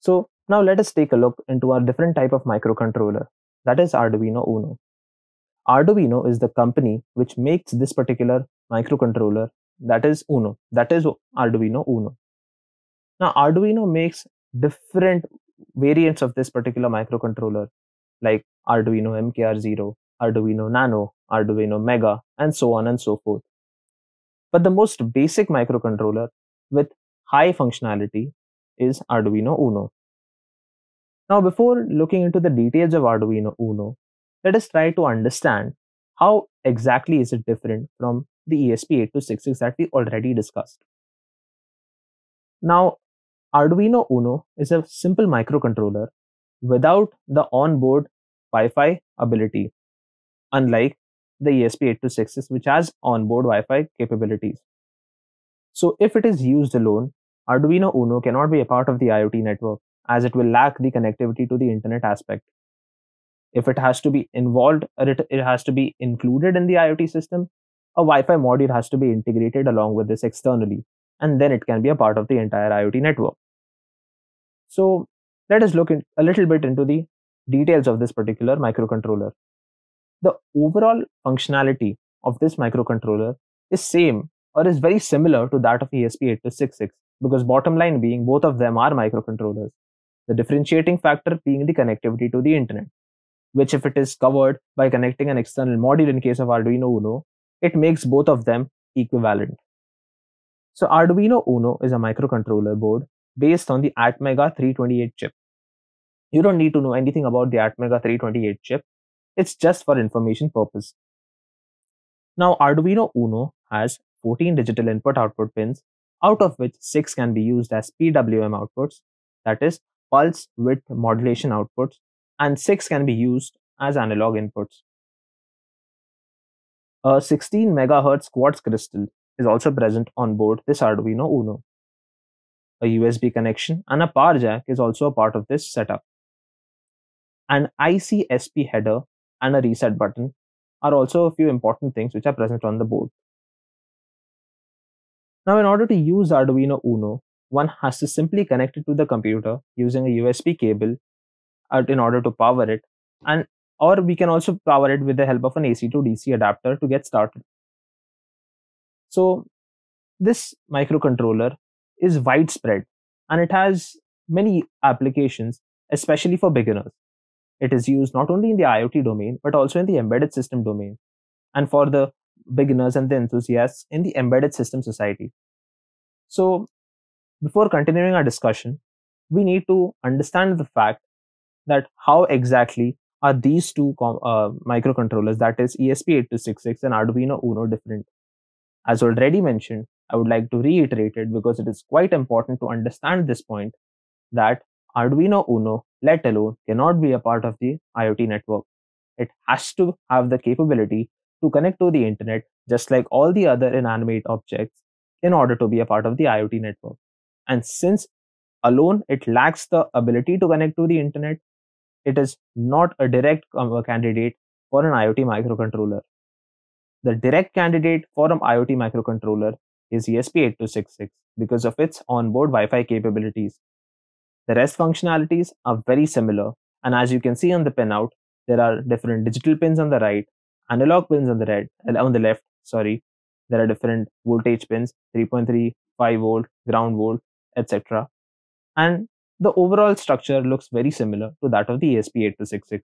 So now let us take a look into our different type of microcontroller, that is Arduino Uno. Arduino is the company which makes this particular microcontroller, that is Uno, that is Arduino Uno. Now Arduino makes different variants of this particular microcontroller like Arduino MKR0, Arduino Nano, Arduino Mega, and so on and so forth. But the most basic microcontroller with high functionality is Arduino Uno. Now, before looking into the details of Arduino Uno, let us try to understand how exactly is it different from the ESP8266 that we already discussed. Now, Arduino Uno is a simple microcontroller without the onboard Wi-Fi ability, unlike the ESP8266 which has onboard Wi-Fi capabilities. So if it is used alone, Arduino Uno cannot be a part of the IoT network as it will lack the connectivity to the internet aspect. If it has to be involved or it, it has to be included in the IoT system, a Wi-Fi module has to be integrated along with this externally, and then it can be a part of the entire IoT network. So let us look in, a little bit into the details of this particular microcontroller. The overall functionality of this microcontroller is same or is very similar to that of ESP8266 because bottom line being both of them are microcontrollers. The differentiating factor being the connectivity to the internet, which if it is covered by connecting an external module in case of Arduino Uno, it makes both of them equivalent. So Arduino Uno is a microcontroller board based on the Atmega 328 chip. You don't need to know anything about the Atmega 328 chip. It's just for information purpose. Now Arduino Uno has 14 digital input output pins, out of which 6 can be used as PWM outputs, that is pulse width modulation outputs, and 6 can be used as analog inputs. A 16 MHz quartz crystal is also present on board this Arduino Uno. A USB connection and a power jack is also a part of this setup. An ICSP header and a reset button are also a few important things which are present on the board. Now, in order to use Arduino Uno, one has to simply connect it to the computer using a USB cable in order to power it, and or we can also power it with the help of an AC to DC adapter to get started. So, this microcontroller is widespread and it has many applications, especially for beginners. It is used not only in the IoT domain, but also in the embedded system domain, and for the beginners and the enthusiasts in the embedded system society. So, before continuing our discussion, we need to understand the fact that how exactly are these two uh, microcontrollers, that is ESP8266 and Arduino Uno, different. As already mentioned, I would like to reiterate it because it is quite important to understand this point that Arduino Uno, let alone, cannot be a part of the IoT network. It has to have the capability to connect to the internet just like all the other inanimate objects in order to be a part of the IoT network. And since alone it lacks the ability to connect to the internet, it is not a direct um, candidate for an IoT microcontroller. The direct candidate for an IoT microcontroller is ESP8266 because of its onboard Wi-Fi capabilities. The rest functionalities are very similar, and as you can see on the pinout, there are different digital pins on the right analog pins on the right on the left sorry there are different voltage pins 3.3 5 volt ground volt etc and the overall structure looks very similar to that of the esp8266